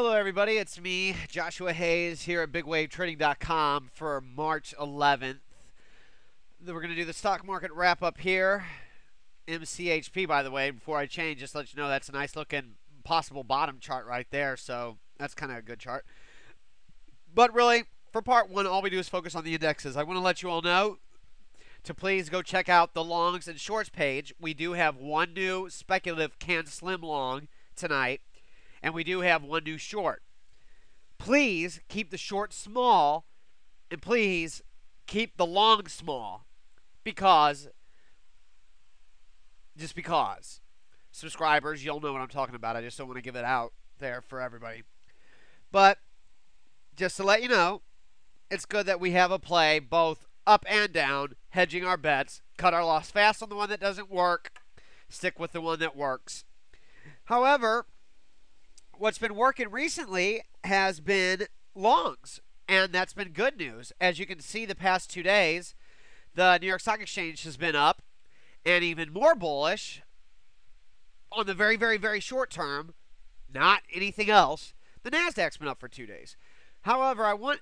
Hello, everybody. It's me, Joshua Hayes, here at BigWaveTrading.com for March 11th. We're going to do the stock market wrap up here. MCHP, by the way, before I change, just let you know that's a nice looking possible bottom chart right there. So that's kind of a good chart. But really, for part one, all we do is focus on the indexes. I want to let you all know to please go check out the longs and shorts page. We do have one new speculative CANSLIM long tonight, and we do have one new short. Please keep the short small, and please keep the long small because just because. Subscribers you'll know what i'm talking about. I just don't want to give it out there for everybody. But just to let you know it's good that we have a play both up and down hedging our bets. Cut our loss fast on the one that doesn't work. Stick with the one that works. However what's been working recently has been longs and that's been good news as you can see the past two days the new york stock exchange has been up and even more bullish on the very, very, very short term, not anything else, the NASDAQ's been up for two days. However, I want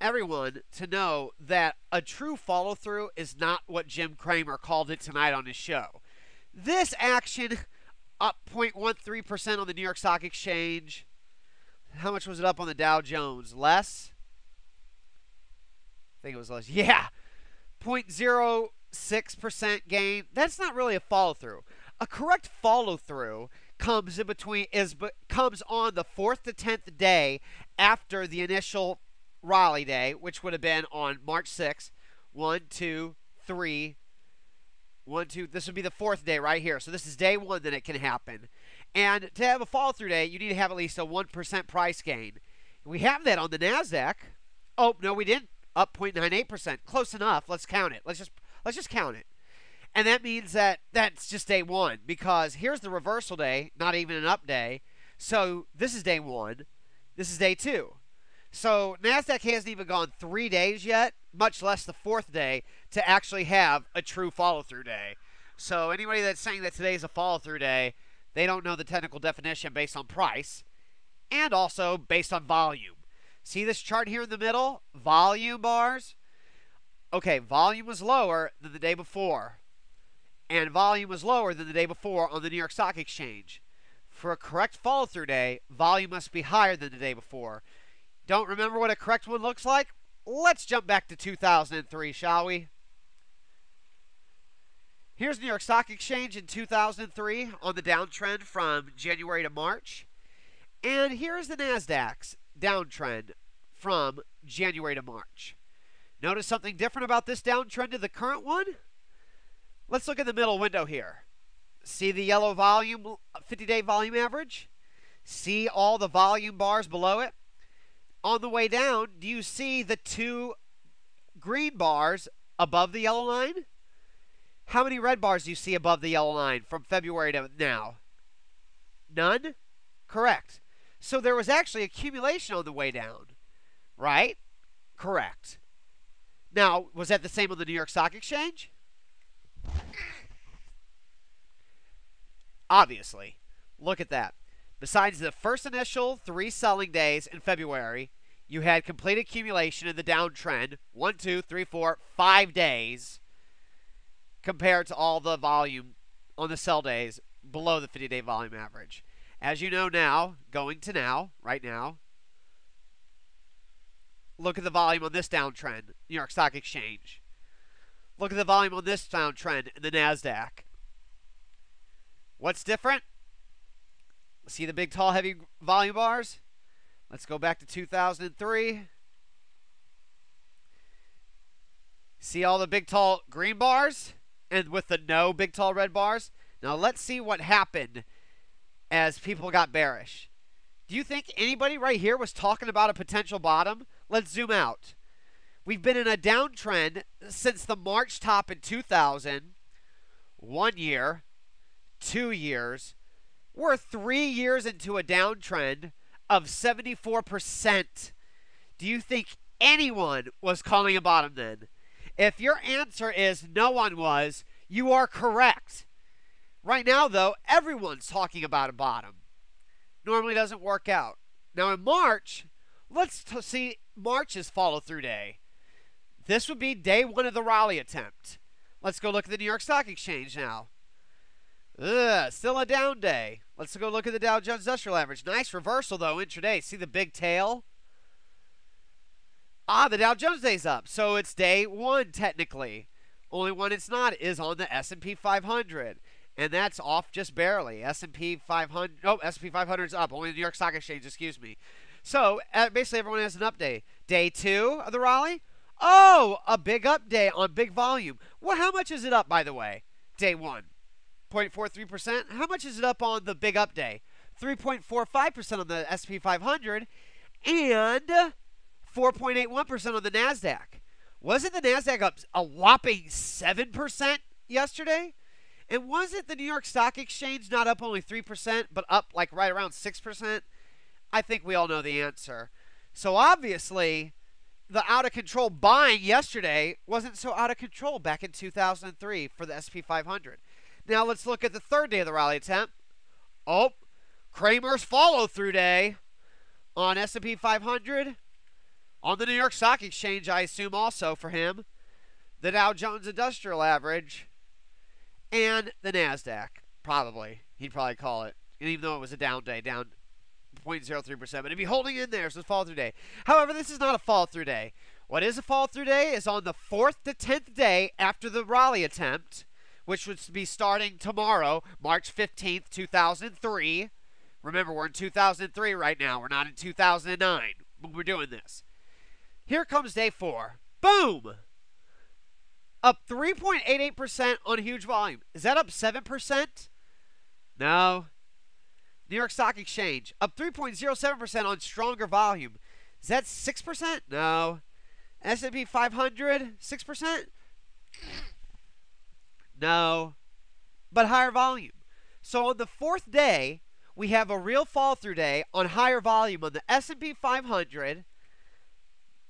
everyone to know that a true follow through is not what Jim Cramer called it tonight on his show. This action up 0.13% on the New York Stock Exchange. How much was it up on the Dow Jones? Less? I think it was less. Yeah. 0.0 6% gain. That's not really a follow through. A correct follow through comes in between is comes on the 4th to 10th day after the initial rally day, which would have been on March 6th. One, two, three, one, two. This would be the fourth day right here. So this is day one that it can happen. And to have a follow through day, you need to have at least a 1% price gain. We have that on the NASDAQ. Oh, no, we didn't. Up 0.98%. Close enough. Let's count it. Let's just Let's just count it. And that means that that's just day one because here's the reversal day, not even an up day. So this is day one. This is day two. So NASDAQ hasn't even gone three days yet, much less the fourth day, to actually have a true follow through day. So anybody that's saying that today is a follow through day, they don't know the technical definition based on price and also based on volume. See this chart here in the middle? Volume bars okay, volume was lower than the day before, and volume was lower than the day before on the New York Stock Exchange. For a correct follow through day, volume must be higher than the day before. Don't remember what a correct one looks like? Let's jump back to 2003, shall we? Here's New York Stock Exchange in 2003 on the downtrend from January to March. And here's the NASDAQ's downtrend from January to March. Notice something different about this downtrend to the current one? Let's look at the middle window here. See the yellow volume, 50 day volume average? See all the volume bars below it? On the way down, do you see the two green bars above the yellow line? How many red bars do you see above the yellow line from February to now? None? Correct. So there was actually accumulation on the way down, right? Correct. Now, was that the same on the New York Stock Exchange? Obviously. Look at that. Besides the first initial three selling days in February, you had complete accumulation in the downtrend one, two, three, four, five days compared to all the volume on the sell days below the 50 day volume average. As you know now, going to now, right now, Look at the volume on this downtrend, New York Stock Exchange. Look at the volume on this downtrend in the NASDAQ. What's different? See the big, tall, heavy volume bars? Let's go back to 2003. See all the big, tall green bars? And with the no big, tall red bars? Now let's see what happened as people got bearish. Do you think anybody right here was talking about a potential bottom? Let's zoom out. We've been in a downtrend since the March top in 2000, one year, two years. We're three years into a downtrend of 74%. Do you think anyone was calling a bottom then? If your answer is no one was, you are correct. Right now, though, everyone's talking about a bottom. Normally doesn't work out. Now in March, let's t- see March's follow through day. This would be day one of the rally attempt. Let's go look at the New York Stock Exchange now. Ugh, still a down day. Let's go look at the Dow Jones Industrial Average. Nice reversal though intraday. See the big tail? Ah, the Dow Jones day's up. So it's day one technically. Only one it's not is on the S&P 500. And that's off just barely. S&P 500. Oh, S&P 500 is up. Only the New York Stock Exchange, excuse me. So uh, basically everyone has an update. Day two of the rally. Oh, a big update on big volume. Well, how much is it up, by the way? Day one. 0.43%. How much is it up on the big up day? 3.45% on the SP 500 and 4.81% on the NASDAQ. Wasn't the NASDAQ up a whopping 7% yesterday? And wasn't the New York Stock Exchange not up only 3%, but up like right around 6%? I think we all know the answer. So obviously, the out of control buying yesterday wasn't so out of control back in 2003 for the SP 500. Now let's look at the third day of the rally attempt. Oh, Cramer's follow through day on S&P 500 on the New York Stock Exchange, I assume also for him, the Dow Jones Industrial Average and the Nasdaq probably. He'd probably call it. even though it was a down day, down 0.03%, but it'd be holding in there, so it's fall through day. However, this is not a fall through day. What is a fall through day is on the 4th to 10th day after the rally attempt which would be starting tomorrow, March 15th, 2003. Remember, we're in 2003 right now. We're not in 2009 when we're doing this. Here comes day four. Boom! Up 3.88% on huge volume. Is that up 7%? No. New York Stock Exchange up 3.07% on stronger volume. Is that 6%? No. S&P 500 6%? No, but higher volume. So on the fourth day, we have a real fall through day on higher volume on the S&P 500,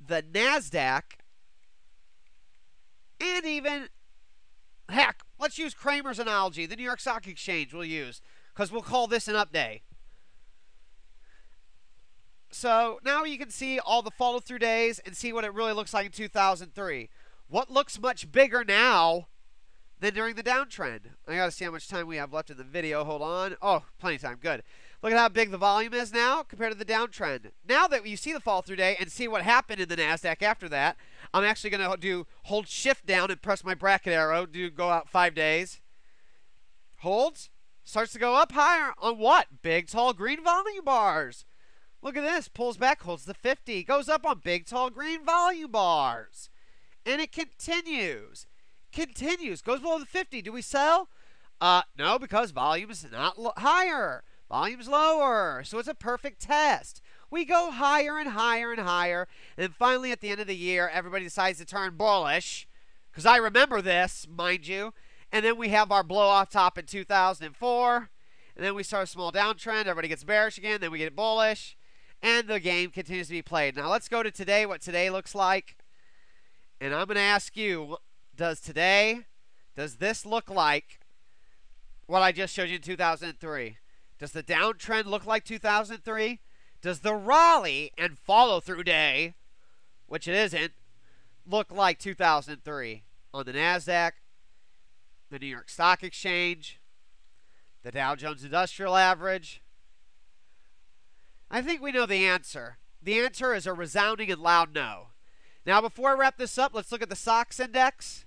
the Nasdaq, and even heck, let's use Cramer's analogy. The New York Stock Exchange we'll use because we'll call this an up day. So now you can see all the follow through days and see what it really looks like in 2003. What looks much bigger now than during the downtrend. I gotta see how much time we have left in the video. Hold on. Oh, plenty of time. Good. Look at how big the volume is now compared to the downtrend. Now that you see the fall through day and see what happened in the NASDAQ after that, I'm actually to do hold shift down and press my bracket arrow, to go out five days. Holds, starts to go up higher on what? Big, tall, green volume bars. Look at this, pulls back, holds the 50, goes up on big, tall, green volume bars. And it continues continues, goes below the 50. Do we sell? Uh, no, because volume's not lo- higher. Volume's lower. So it's a perfect test. We go higher and higher and higher. And finally, at the end of the year, everybody decides to turn bullish. Because I remember this, mind you. And then we have our blow off top in 2004. And then we start a small downtrend. Everybody gets bearish again. Then we get bullish. And the game continues to be played. Now let's go to today, what today looks like. And I'm going to ask you does today, does this look like what I just showed you in 2003? Does the downtrend look like 2003? Does the rally and follow through day, which it isn't, look like 2003 on the NASDAQ, the New York Stock Exchange, the Dow Jones Industrial Average? I think we know the answer. The answer is a resounding and loud no. Now, before I wrap this up, let's look at the SOX index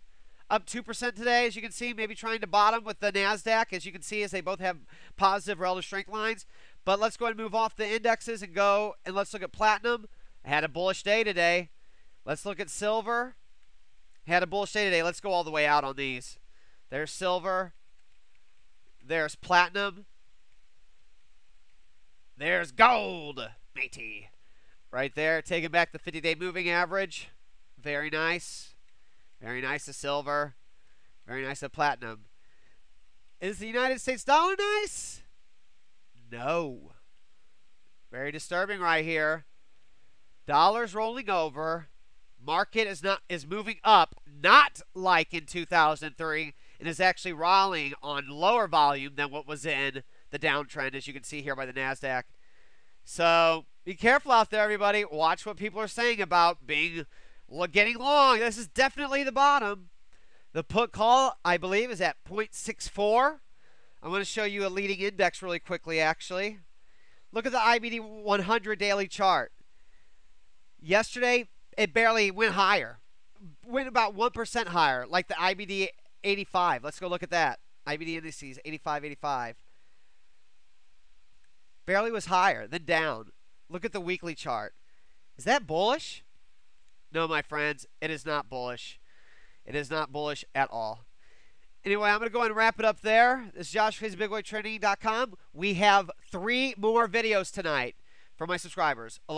up 2% today, as you can see, maybe trying to bottom with the NASDAQ, as you can see, as they both have positive relative strength lines. But let's go ahead and move off the indexes and go, and let's look at platinum. I had a bullish day today. Let's look at silver. Had a bullish day today. Let's go all the way out on these. There's silver. There's platinum. There's gold, matey. Right there, taking back the 50 day moving average. Very nice. Very nice of silver. Very nice of platinum. Is the United States dollar nice? No. Very disturbing right here. Dollars rolling over. Market is not is moving up, not like in 2003, and is actually rallying on lower volume than what was in the downtrend, as you can see here by the Nasdaq. So Be careful out there, everybody. Watch what people are saying about being getting long. This is definitely the bottom. The put call, I believe, is at 0.64. I'm going to show you a leading index really quickly, actually. Look at the IBD 100 daily chart. Yesterday, it barely went higher. Went about 1% higher, like the IBD 85. Let's go look at that. IBD indices 85, 85. Barely was higher, then down. Look at the weekly chart. Is that bullish? No, my friends, it is not bullish. It is not bullish at all. Anyway, I'm going to go and wrap it up there. This is Josh from BigWaveTrading.com. We have three more videos tonight for my subscribers.